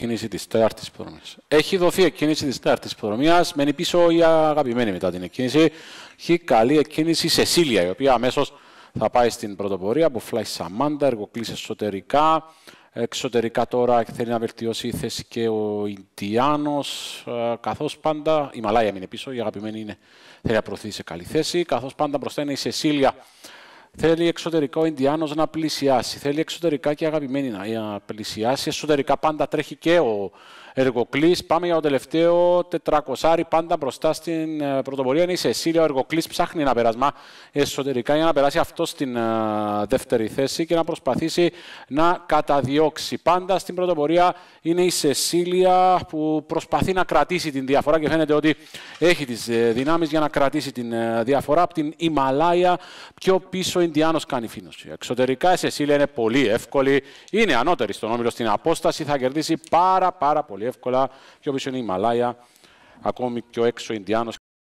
εκκίνηση της τέταρτης υποδρομή. Έχει δοθεί εκκίνηση της τέταρτης υποδρομή. Μένει πίσω η αγαπημένη μετά την εκκίνηση. Έχει καλή εκκίνηση η Σεσίλια, η οποία αμέσως θα πάει στην πρωτοπορία που φλάει Σαμάντα, εργοκλήσει εσωτερικά. Εξωτερικά τώρα θέλει να βελτιώσει η θέση και ο Ινδιάνο. Ε, Καθώς πάντα η Μαλάια μείνει πίσω, η αγαπημένη είναι, θέλει να προωθεί σε καλή θέση. Καθώς πάντα μπροστά είναι η Σεσίλια. Θέλει εξωτερικά ο Ινδιάνος να πλησιάσει. Θέλει εξωτερικά και η αγαπημένη να πλησιάσει. Εσωτερικά πάντα τρέχει και ο Εργοκλής. Πάμε για το τελευταίο τετρακοσάρι πάντα μπροστά στην ε, πρωτοπορία. Είναι η Σεσίλια. Ο Εργοκλής ψάχνει ένα περάσμα εσωτερικά για να περάσει αυτό στην ε, δεύτερη θέση και να προσπαθήσει να καταδιώξει. Πάντα στην πρωτοπορία είναι η Σεσίλια που προσπαθεί να κρατήσει την διαφορά και φαίνεται ότι έχει τις ε, δυνάμεις για να κρατήσει την διαφορά από την Ιμαλάια. Πιο πίσω ο Ινδιάνος κάνει φίνωση. Εξωτερικά η Σεσίλια είναι πολύ εύκολη. Είναι ανώτερη στον όμιλο στην απόσταση. Θα κερδίσει πάρα πάρα πολύ εύκολα. Πιο πίσω είναι η Μαλάια, ακόμη πιο έξω ο Ινδιάνος.